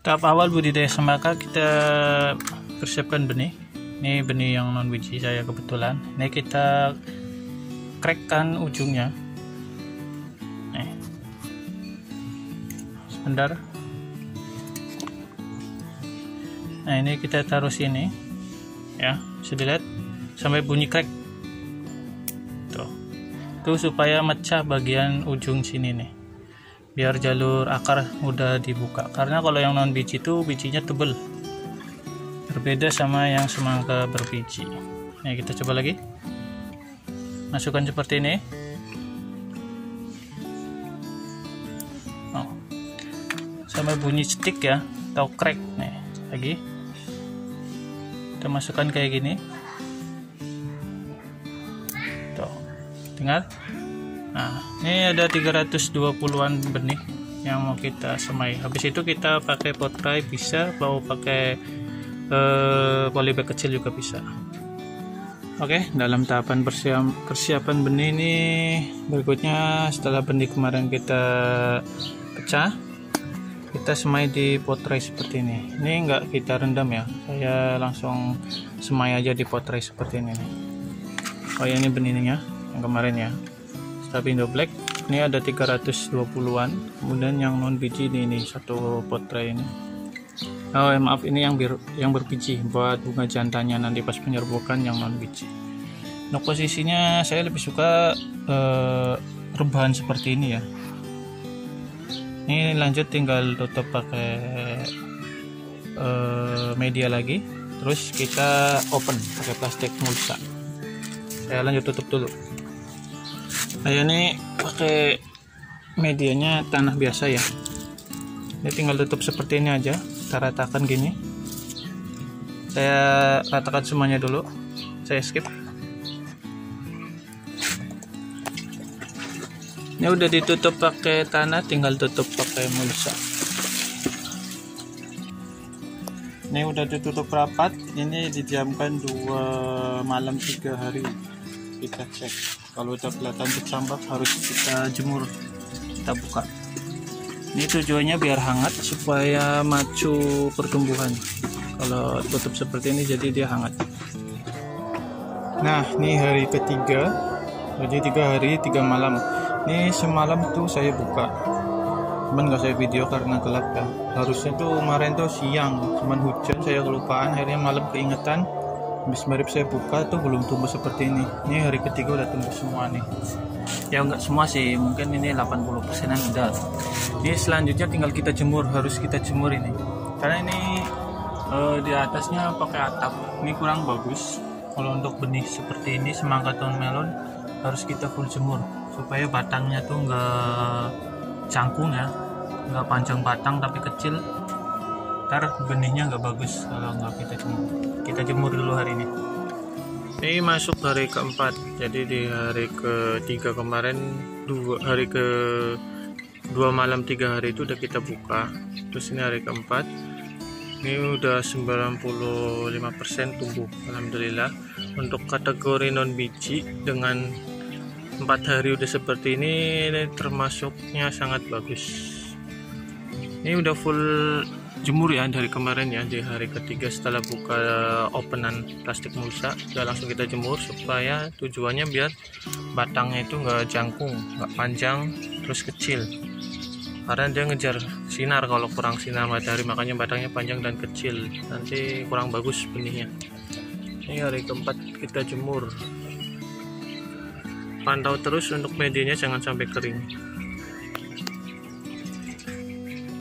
tahap awal budidaya semangka kita persiapkan benih. Ini benih yang non biji saya kebetulan. Ini kita crackkan ujungnya. Nih. Sebentar. Nah ini kita taruh sini. Ya bisa dilihat. Sampai bunyi crack tuh. Itu supaya mecah bagian ujung sini nih biar jalur akar mudah dibuka. Karena kalau yang non biji itu bijinya tebel. Berbeda sama yang semangka berbiji. Nah kita coba lagi. Masukkan seperti ini. Oh. sampai bunyi stick ya atau crack. Nih lagi. Kita masukkan kayak gini. Tuh. Dengar nah ini ada 320an benih yang mau kita semai habis itu kita pakai potray bisa mau pakai eh, polybag kecil juga bisa Oke, dalam tahapan persiapan, benih ini berikutnya setelah benih kemarin kita pecah, kita semai di potray seperti ini. Ini enggak kita rendam ya, saya langsung semai aja di potray seperti ini. Oh ya ini benihnya yang kemarin ya, Stabindo Black. Ini ada 320-an, kemudian yang non biji ini, ini satu potray ini. Oh eh, maaf ini yang bir yang berbiji buat bunga jantannya nanti pas penyerbukan yang non biji. Nah posisinya saya lebih suka eh, rebahan seperti ini ya. Ini lanjut tinggal tutup pakai eh, media lagi. Terus kita open pakai plastik mulsa. Saya lanjut tutup dulu. Saya ini pakai medianya tanah biasa ya. Ini tinggal tutup seperti ini aja kita ratakan gini. Saya ratakan semuanya dulu saya skip. Ini udah ditutup pakai tanah tinggal tutup pakai mulsa. Ini udah ditutup rapat ini didiamkan dua malam tiga hari kita cek. Kalau udah kelihatan bercambak harus kita jemur. Kita buka. Ini tujuannya biar hangat supaya macu pertumbuhan. Kalau tutup seperti ini jadi dia hangat. Nah ini hari ketiga. Jadi tiga hari tiga malam. Ini semalam tuh saya buka. Cuman nggak saya video karena gelap ya. Harusnya tuh kemarin tuh siang. Cuman hujan saya kelupaan. Akhirnya malam keingetan habis marip saya buka tuh belum tumbuh seperti ini. Ini hari ketiga udah tumbuh semua nih. Ya enggak semua sih. Mungkin ini 80 persenan udah. Ini selanjutnya tinggal kita jemur. Harus kita jemur ini. Karena ini uh, di atasnya pakai atap. Ini kurang bagus. Kalau untuk benih seperti ini semangka tahun melon harus kita full jemur. Supaya batangnya tuh enggak cangkung ya. Enggak panjang batang tapi kecil ntar benihnya enggak bagus kalau enggak kita jemur. Kita jemur dulu hari ini. Ini masuk hari keempat. Jadi di hari ketiga kemarin dua hari ke dua malam tiga hari itu udah kita buka. Terus ini hari keempat ini udah 95% tumbuh Alhamdulillah. Untuk kategori non biji dengan empat hari udah seperti ini, ini termasuknya sangat bagus. Ini udah full jemur ya dari kemarin ya di hari ketiga setelah buka openan plastik mulsa udah langsung kita jemur supaya tujuannya biar batangnya itu enggak jangkung enggak panjang terus kecil. Karena dia ngejar sinar kalau kurang sinar matahari makanya batangnya panjang dan kecil. Nanti kurang bagus benihnya. Ini hari keempat kita jemur. Pantau terus untuk medianya jangan sampai kering